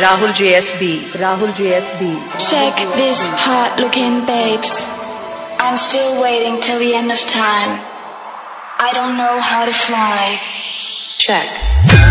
Rahul JSB. Rahul JSB. Check this hot looking babes. I'm still waiting till the end of time. I don't know how to fly. Check.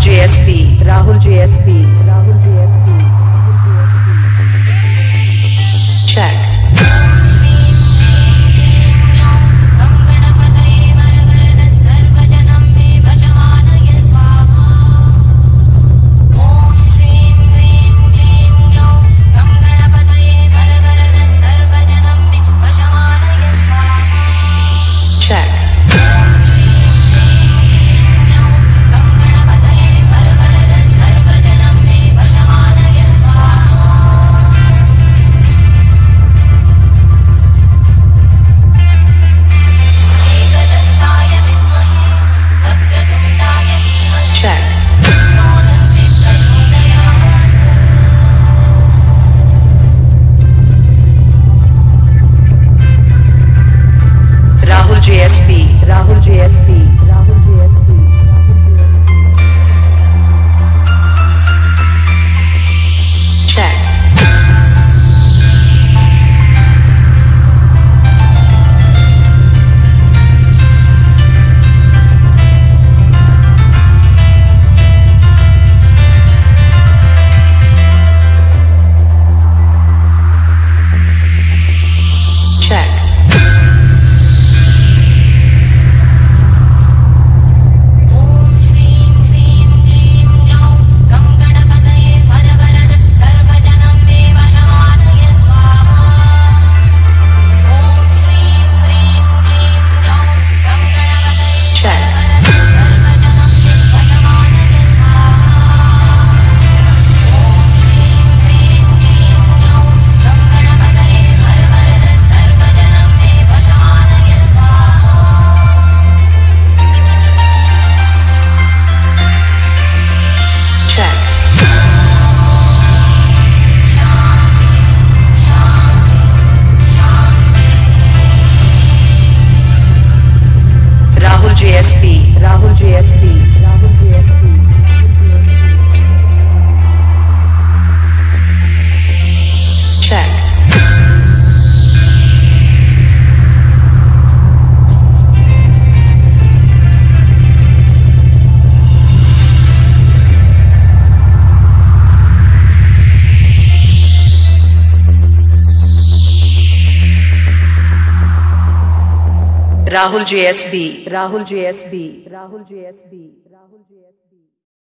Rahul JSB. Rahul JSB. Rahul. Check. Check. JSB. Rahul JSB. Rahul JSB. Rahul JSB. Rahul JSB. Rahul JSB.